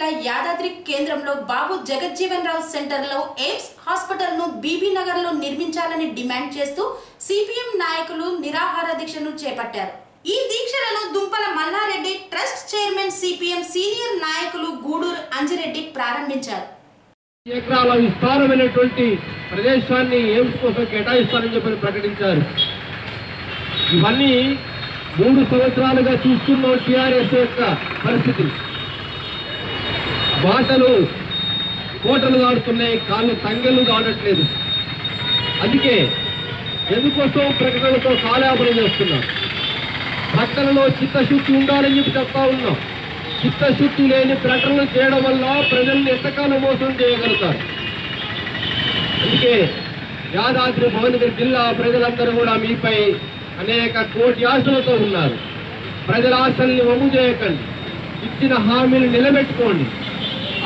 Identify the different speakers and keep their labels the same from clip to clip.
Speaker 1: జిల్లా యాదాద్రి కేంద్రంలో బాబు జగజ్జీవన్ రావు సెంటర్లో ఎయిమ్స్ హాస్పిటల్ను బీబీ నగర్లో నిర్మించాలని డిమాండ్ చేస్తూ సిపిఎం నాయకులు నిరాహార దీక్షను చేపట్టారు. ఈ దీక్షలను Dumpala Mallareddy trust chairman CPM senior నాయకులు గూడూరు అంజిరెడ్డి ప్రారంభించారు.
Speaker 2: ఎకరాల విస్తారమైనటువంటి ప్రదేశాన్ని ఎయిమ్స్ కోసం కేటాయిస్తారని చెప్పి ప్రకటించారు. ఇవన్నీ మూడు సంవత్సరాలుగా చూస్తున్న టీఆర్ఎస్ యొక్క పరిస్థితి. బాటలు కోటలు దాడుతున్నాయి కాళ్ళు తంగెలు దాడట్లేదు అందుకే ఎందుకోసం ప్రకటనలతో కాలాపన చేస్తున్నాం? ప్రకటనలో చిత్తశుద్ధి ఉండాలని చెప్పి చెప్తా ఉన్నాం. చిత్తశుద్ధి లేని ప్రకటనలు చేయడం వల్ల ప్రజల్ని ఎంతకాలం మోసం చేయగలుగుతారు? అందుకే యాదాద్రి భువనగిరి జిల్లా ప్రజలందరూ కూడా మీపై అనేక కోటి ఆశలతో ఉన్నారు. ప్రజల ఆశల్ని వమ్ము చేయకండి. ఇచ్చిన హామీలు నిలబెట్టుకోండి.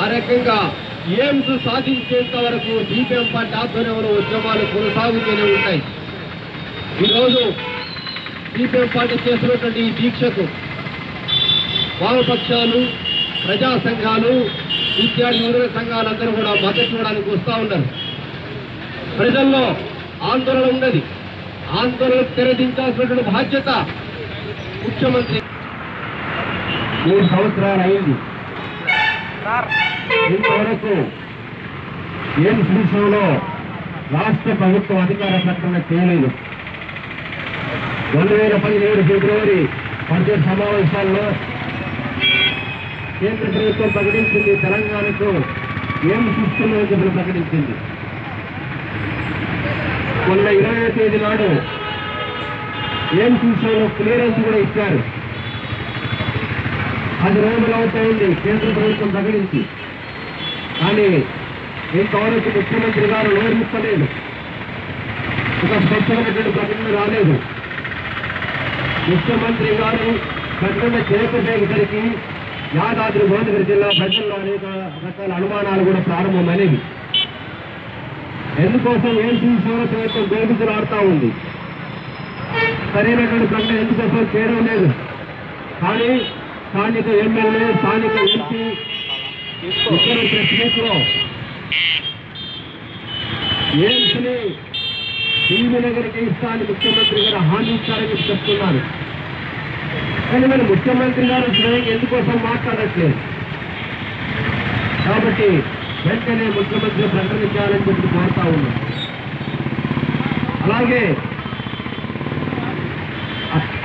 Speaker 2: ఆ రకంగా ఎయిమ్స్ సాధించేంత వరకు డిపిఎం పార్టీ ఆధ్వర్యంలో ఉద్యమాలు కొనసాగుతూనే ఉంటాయి. ఈరోజు డిపిఎం పార్టీ చేస్తున్నటువంటి ఈ దీక్షకు వామపక్షాలు ప్రజా సంఘాలు విద్యార్థి యువజన సంఘాలందరూ కూడా మద్దతు ఇవ్వడానికి వస్తూ ఉన్నారు. ప్రజల్లో ఆందోళన ఉన్నది. ఆందోళన తెరదించాల్సినటువంటి బాధ్యత ముఖ్యమంత్రి మూడు సంవత్సరాలు అయింది. ఇంతవరకు ఎయిమ్స్ విషయంలో రాష్ట్ర ప్రభుత్వం అధికార ప్రకటన చేయలేదు. రెండు వేల పదిహేడు ఫిబ్రవరి బడ్జెట్ సమావేశాల్లో కేంద్ర ప్రభుత్వం ప్రకటించింది తెలంగాణకు ఏం ఇస్తుందని చెప్పి ప్రకటించింది. మొన్న ఇరవై తేదీ నాడు ఏం విషయంలో క్లియరెన్స్ కూడా ఇచ్చారు. అది రోజులు అవుతాయండి కేంద్ర ప్రభుత్వం ప్రకటించి. కానీ ఇంతవరకు ముఖ్యమంత్రి గారు నోరిస్తలేదు ఒక స్వచ్ఛమైనటువంటి ప్రకటన రాలేదు. ముఖ్యమంత్రి గారు ప్రకటన చేయకపోయేసరికి యాదాద్రి భువనగిరి జిల్లా ప్రజల్లో అనేక రకాల అనుమానాలు కూడా ప్రారంభమైనవి. ఎందుకోసం ఏం తీసుకోవాలో ప్రభుత్వం బేగుతులాడుతూ ఉంది? సరైనటువంటి ప్రకటన ఎందుకోసం చేయడం లేదు. కానీ స్థానిక ఎమ్మెల్యే స్థానిక ఎంపీ ఇద్దరు ప్రెస్ మీట్లో ఎయిమ్స్ని టీవీ నగర్కి ఇస్తానని ముఖ్యమంత్రి గారు హామీ ఇచ్చారని చెప్తున్నారు. కానీ మరి ముఖ్యమంత్రి గారు స్వయంగా ఎందుకోసం మాట్లాడట్లేదు? కాబట్టి వెంటనే ముఖ్యమంత్రి ప్రకటించాలని చెప్పి కోరుతా ఉన్నాం అలాగే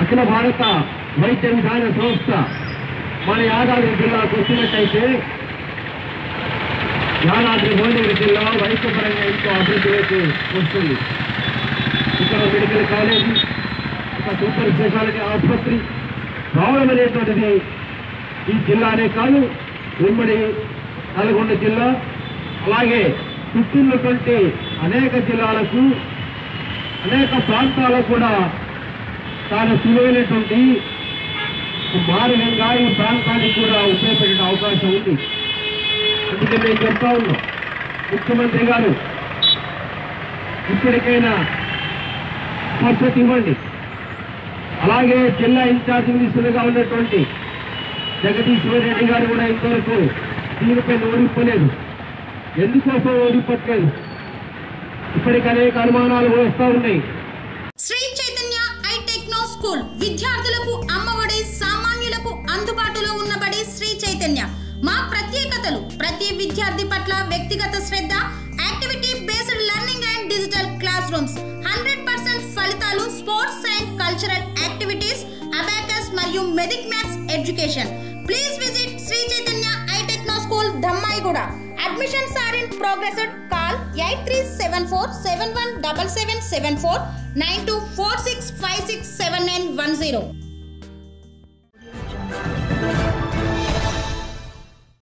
Speaker 2: అఖిల భారత వైద్య విధాన సంస్థ మన యాదాద్రి జిల్లాకు వచ్చినట్టయితే యాదాద్రి భువనగిరి జిల్లా వైద్యపరంగా ఎంతో అభివృద్ధిలోకి వస్తుంది. ఇక్కడ మెడికల్ కాలేజీ ఒక సూపర్ స్పెషాలిటీ ఆసుపత్రి రావడం అనేటువంటిది ఈ జిల్లానే కాదు ఉమ్మడి నల్గొండ జిల్లా అలాగే చుట్టూన్నటువంటి అనేక జిల్లాలకు అనేక ప్రాంతాలకు కూడా తాను సులువైనటువంటి మారణంగా ఈ ప్రాంతానికి కూడా ఉపయోగపడే అవకాశం ఉంది. అందుకే మేము చెప్తా ఉన్నాం ముఖ్యమంత్రి గారు ఇప్పటికైనా స్పష్టత ఇవ్వండి. అలాగే జిల్లా ఇన్ఛార్జ్ మినిస్టర్గా ఉన్నటువంటి జగదీశ్వర్ రెడ్డి గారు కూడా ఇంతవరకు దీనిపై ఓడిపోలేదు. ఎందుకోసం ఓడిపోట్లేదు? ఇప్పటికి అనేక అనుమానాలు వస్తూ ఉన్నాయి.
Speaker 1: శ్రీ చైతన్య స్కూల్ విద్యార్థులకు ప్రత్యేకతలు ప్రతి విద్యార్థి పట్ల వ్యక్తిగత శ్రద్ధ activity based learning and digital class rooms hundred percent ఫలితాలు sports and cultural activities abacus మరియు మెదిక్ maths education. Please visit Shri Chaitanya iTechno school Dammaiguda. Admissions are in progress call eight three seven four seven one double seven seven four nine two four six five six seven nine one zero.